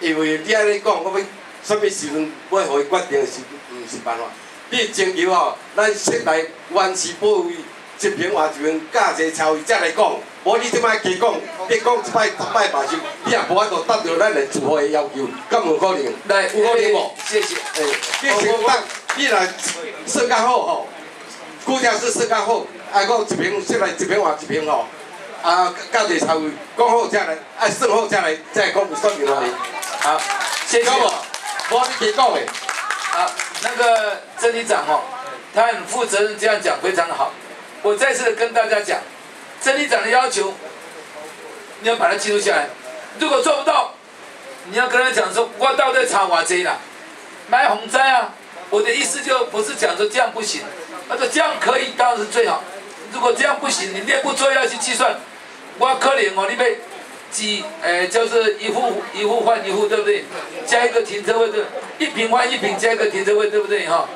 因为你安尼讲，我要什么时阵要互伊决定是毋是办法。你征求吼，咱先来原始保卫一平换一平，价钱超位才来讲。无你即摆加讲，别讲一摆十摆罢休，你也无法度达到咱的自费的要求，敢有可能？来，有可能无？谢谢。诶，你先当，你若算较好吼，估价是算较好，啊，讲一平先来一平换一平吼，啊，价钱超位讲好才来，啊，算好才来，再讲有算明话。好，谢谢。无？无你加讲的。好，那个郑里长哦，他很负责任，这样讲非常的好。我再次跟大家讲，郑里长的要求，你要把它记录下来。如果做不到，你要跟他讲说，我到底查瓦贼啦，买红灾啊。我的意思就不是讲说这样不行，他说这样可以，当然是最好。如果这样不行，你内部作业要去计算，我可怜哦，你被几诶，就是一户一户换一户，对不对？加一个停车位，对，一平换一平，加一个停车位，对不对？哈。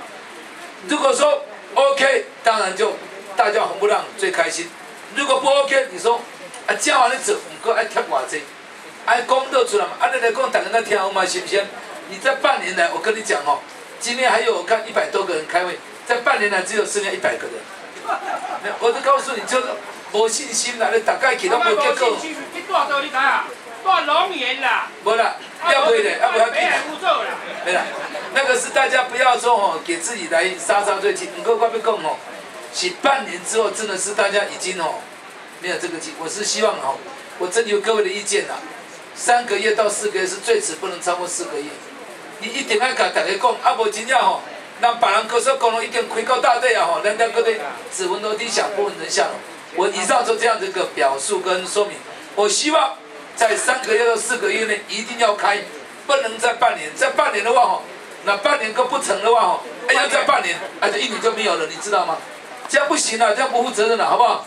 如果说 OK，当然就大家红不让最开心。如果不 OK，你说啊，加完了走，唔过爱贴偌济，爱讲得出来嘛？啊，你来讲，大家在听嘛，行不行？你在半年来，我跟你讲哦，今天还有我看一百多个人开会，在半年来只有剩下一百个人。我就告诉你，就是没信心啦，你大概给他没结果。你多少你知啊？多龙岩啦。无啦，要不的，要不要紧啦。不做啦。没啦，那个是大家不要说哦，给自己来杀杀罪气。你过快别讲哦，是半年之后真的是大家已经哦没有这个气。我是希望哦，我征求各位的意见啦，三个月到四个月是最迟不能超过四个月。你一定要甲大家讲，啊无真正吼。让别人高速公路已经开到大队啊！吼，咱家各地指纹楼梯小部分人像。我以上做这样的一个表述跟说明。我希望在三个月到四个月内一定要开，不能再半年。再半年的话，吼，那半年都不成的话，吼，哎，要再半年，哎，这一年就没有了，你知道吗？这样不行了，这样不负责任了，好不好？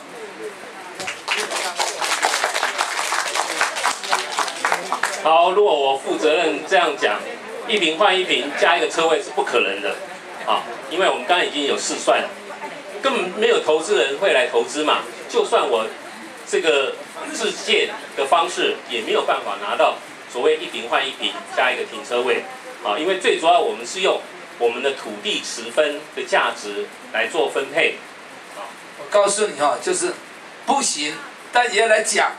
好，如果我负责任这样讲，一平换一平加一个车位是不可能的。啊，因为我们刚刚已经有试算了，根本没有投资人会来投资嘛。就算我这个自建的方式，也没有办法拿到所谓一平换一平加一个停车位。啊，因为最主要我们是用我们的土地持分的价值来做分配。啊，我告诉你哈，就是不行，但也要来讲，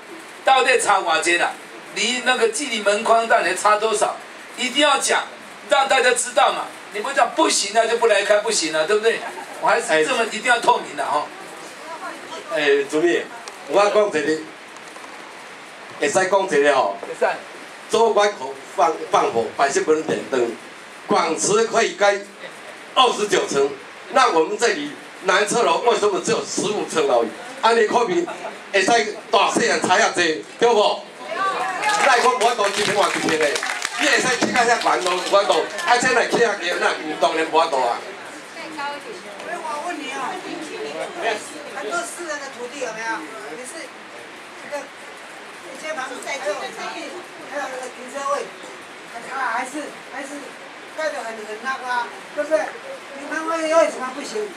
到底差多少了？离那个距离门框到底差多少？一定要讲，让大家知道嘛。你不讲不行啊，就不来看不行啊，对不对？我还是这么一定要透明的哈。哎，主秘，我讲一个，会使讲一个吼。做关口放放火，百姓不能点灯。广池可以盖二十九层，那我们这里南侧楼为什么只有十五层而已？安尼可比会使大细人差遐济，对不？那我无法度一平换一平的。你会使去到遐悬咯，无法度，啊，这来起下桥，那当然无法度啊。我问你哦，很多私人的土地有没有？也是这个一些房子在这，还有那个停车位，他还是还是盖得很很那个，对不对？你们会为什么不行？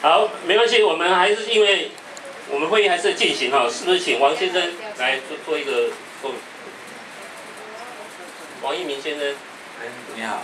好，没关系，我们还是因为我们会议还是进行哈，是不是请王先生来做做一个？王一鸣先生，你好。